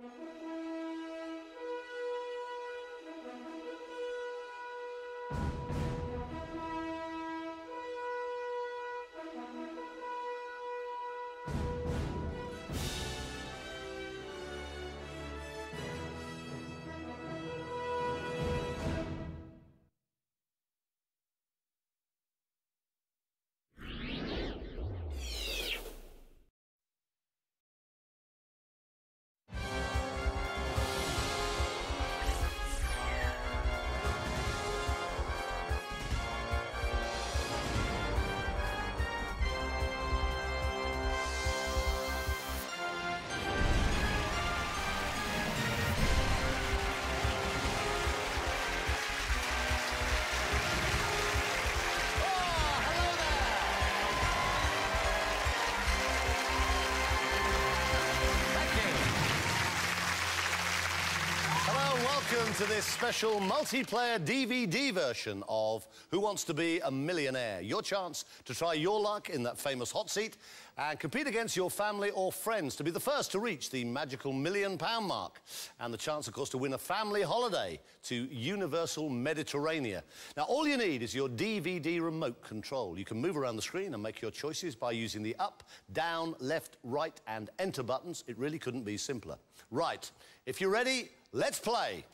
welcome to this special multiplayer DVD version of Who Wants to Be a Millionaire? Your chance to try your luck in that famous hot seat and compete against your family or friends to be the first to reach the magical million pound mark. And the chance, of course, to win a family holiday to Universal Mediterranea. Now, all you need is your DVD remote control. You can move around the screen and make your choices by using the up, down, left, right, and enter buttons. It really couldn't be simpler. Right, if you're ready, let's play.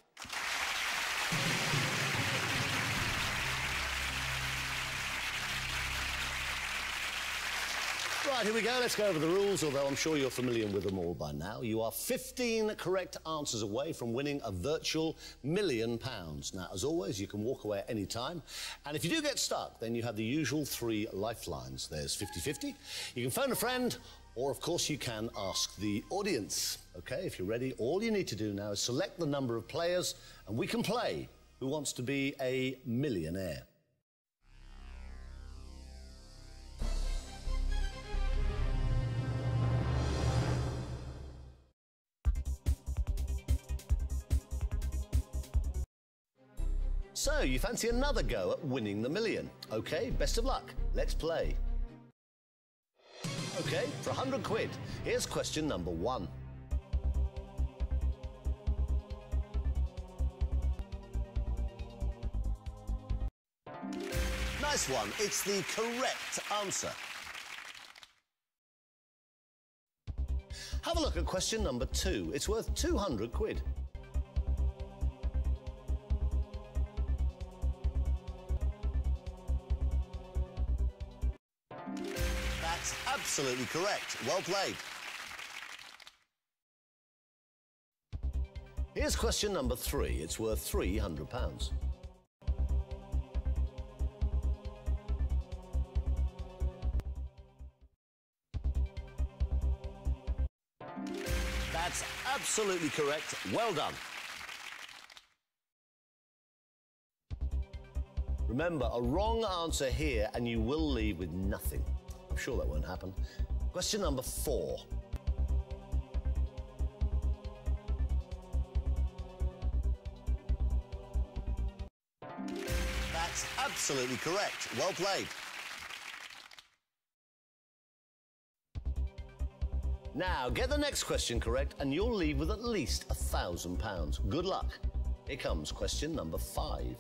Right, here we go. Let's go over the rules, although I'm sure you're familiar with them all by now. You are 15 correct answers away from winning a virtual million pounds. Now, as always, you can walk away at any time. And if you do get stuck, then you have the usual three lifelines. There's 50-50. You can phone a friend, or, of course, you can ask the audience. OK, if you're ready, all you need to do now is select the number of players, and we can play Who Wants to Be a Millionaire? So, you fancy another go at winning the million? OK, best of luck. Let's play. OK, for 100 quid, here's question number one. Nice one. It's the correct answer. Have a look at question number two. It's worth 200 quid. Absolutely correct. Well played. Here's question number three. It's worth £300. That's absolutely correct. Well done. Remember, a wrong answer here and you will leave with nothing. I'm sure that won't happen. Question number four. That's absolutely correct. Well played. Now, get the next question correct and you'll leave with at least a thousand pounds. Good luck. Here comes question number five.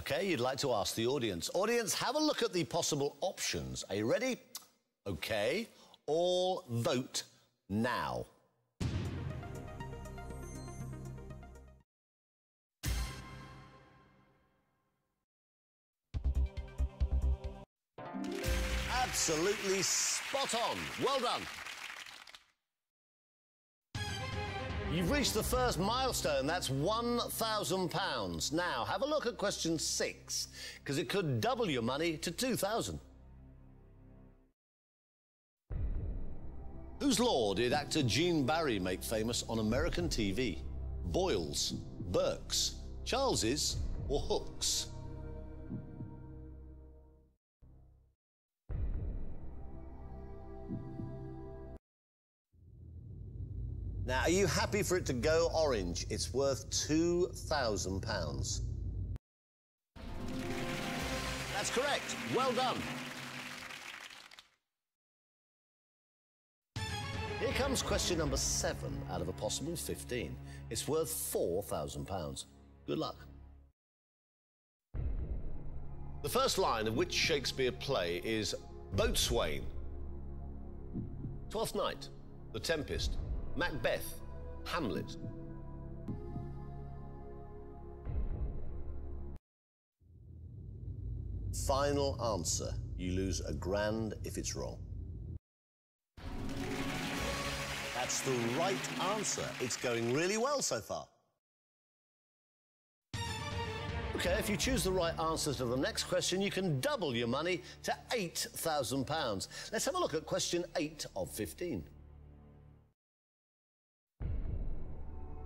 Okay, you'd like to ask the audience. Audience, have a look at the possible options. Are you ready? Okay. All vote now. Absolutely spot on. Well done. You've reached the first milestone. That's £1,000. Now, have a look at question six, because it could double your money to 2000 Whose law did actor Gene Barry make famous on American TV? Boyle's, Burke's, Charles's, or Hooke's? Now, are you happy for it to go orange? It's worth £2,000. That's correct. Well done. Here comes question number seven out of a possible 15. It's worth £4,000. Good luck. The first line of which Shakespeare play is Boatswain, Twelfth Night, The Tempest, Macbeth, Hamlet. Final answer. You lose a grand if it's wrong. That's the right answer. It's going really well so far. OK, if you choose the right answer to the next question, you can double your money to £8,000. Let's have a look at question 8 of 15.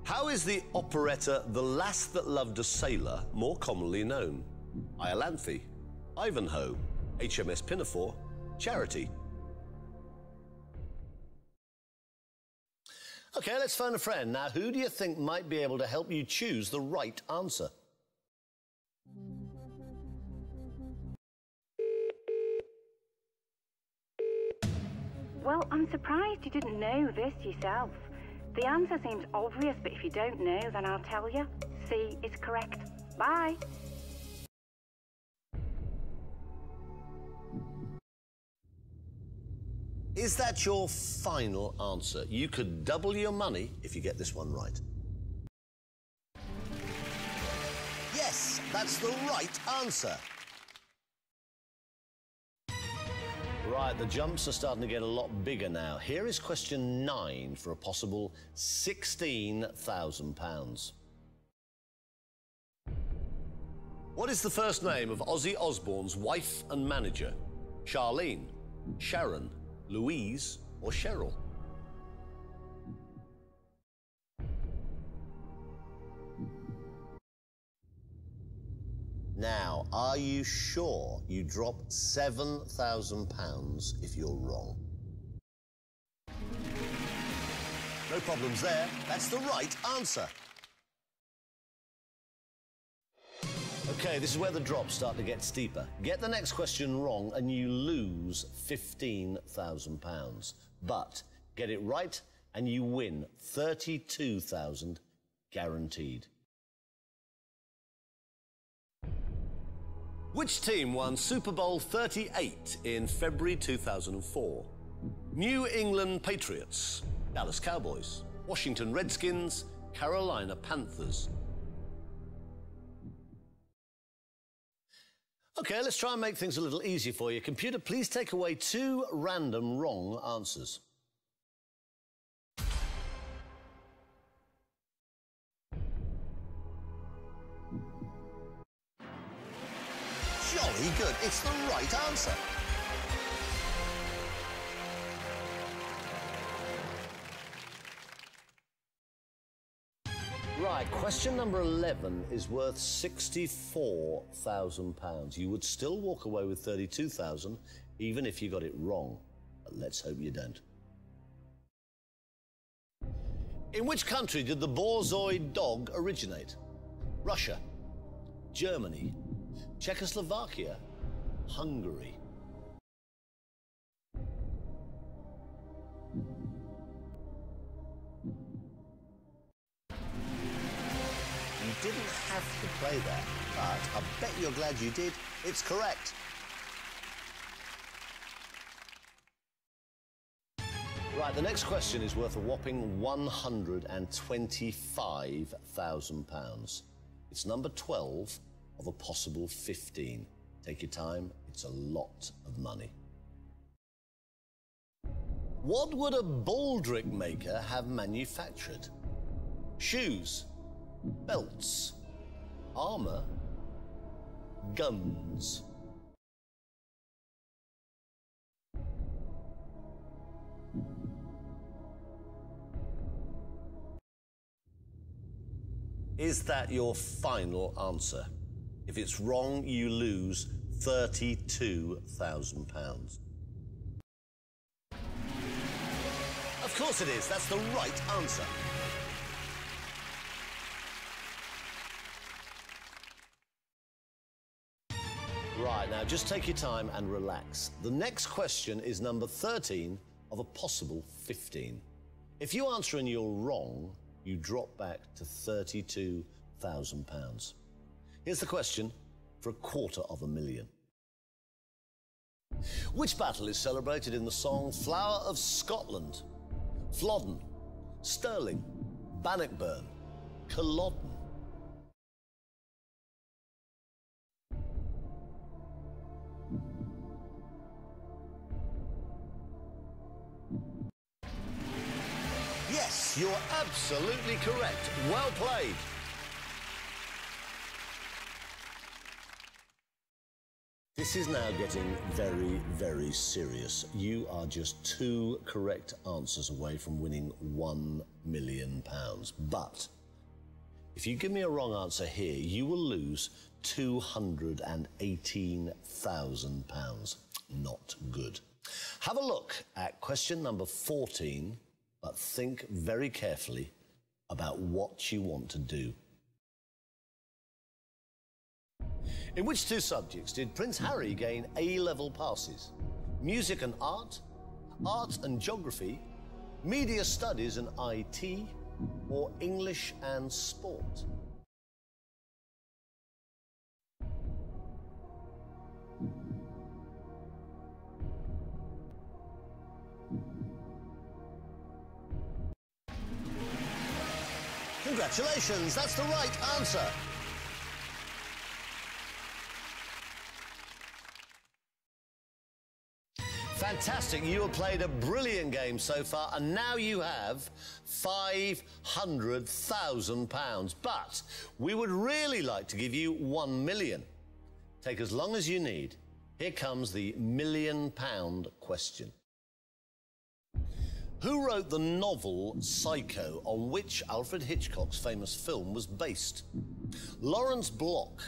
How is the operetta The Lass That Loved a Sailor more commonly known? Iolanthe, Ivanhoe, HMS Pinafore, Charity. OK, let's phone a friend. Now, who do you think might be able to help you choose the right answer? Well, I'm surprised you didn't know this yourself. The answer seems obvious, but if you don't know, then I'll tell you. C is correct. Bye. Is that your final answer? You could double your money if you get this one right. Yes, that's the right answer. Right, the jumps are starting to get a lot bigger now. Here is question nine for a possible £16,000. What is the first name of Ozzy Osbourne's wife and manager? Charlene, Sharon, Louise, or Cheryl? Are you sure you drop £7,000 if you're wrong? No problems there. That's the right answer. OK, this is where the drops start to get steeper. Get the next question wrong and you lose £15,000. But get it right and you win 32000 guaranteed. Which team won Super Bowl 38 in February 2004? New England Patriots, Dallas Cowboys, Washington Redskins, Carolina Panthers. OK, let's try and make things a little easier for you. Computer, please take away two random wrong answers. Good. It's the right answer. Right, question number 11 is worth £64,000. You would still walk away with 32000 even if you got it wrong. But let's hope you don't. In which country did the Borzoi dog originate? Russia, Germany, Czechoslovakia, Hungary. You didn't have to play that, but I bet you're glad you did. It's correct. Right, the next question is worth a whopping £125,000. It's number 12 of a possible 15. Take your time, it's a lot of money. What would a baldric maker have manufactured? Shoes, belts, armour, guns. Is that your final answer? If it's wrong, you lose £32,000. Of course it is. That's the right answer. Right, now just take your time and relax. The next question is number 13 of a possible 15. If you answer and you're wrong, you drop back to £32,000. Here's the question for a quarter of a million. Which battle is celebrated in the song Flower of Scotland? Flodden, Stirling, Bannockburn, Culloden. Yes, you're absolutely correct. Well played. This is now getting very, very serious. You are just two correct answers away from winning one million pounds. But if you give me a wrong answer here, you will lose £218,000. Not good. Have a look at question number 14 but think very carefully about what you want to do. In which two subjects did Prince Harry gain A level passes? Music and art, art and geography, media studies and IT, or English and sport? Congratulations, that's the right answer. Fantastic. You have played a brilliant game so far, and now you have £500,000. But we would really like to give you one million. Take as long as you need. Here comes the million pound question. Who wrote the novel Psycho, on which Alfred Hitchcock's famous film was based? Lawrence Block,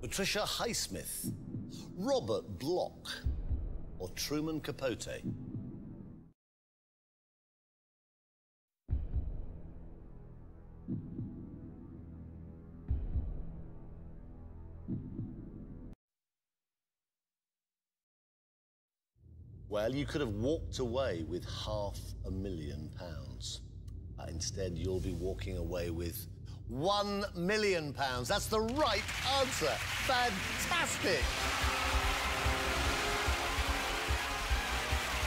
Patricia Highsmith, Robert Bloch, or Truman Capote? Well, you could have walked away with half a million pounds. But instead, you'll be walking away with one million pounds. That's the right answer. Fantastic.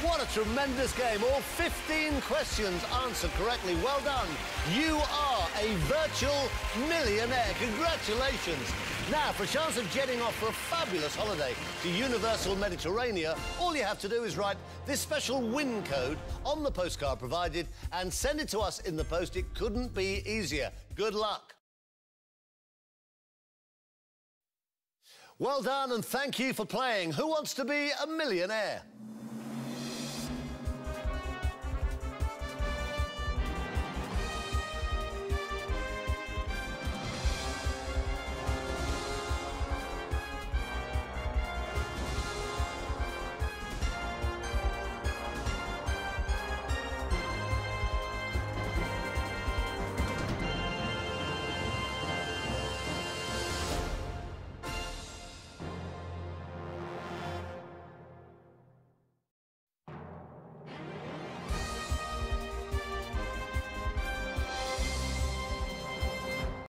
What a tremendous game. All 15 questions answered correctly. Well done. You are a virtual millionaire. Congratulations. Now, for a chance of jetting off for a fabulous holiday to Universal Mediterranea, all you have to do is write this special win code on the postcard provided and send it to us in the post. It couldn't be easier. Good luck. Well done and thank you for playing Who Wants to Be a Millionaire?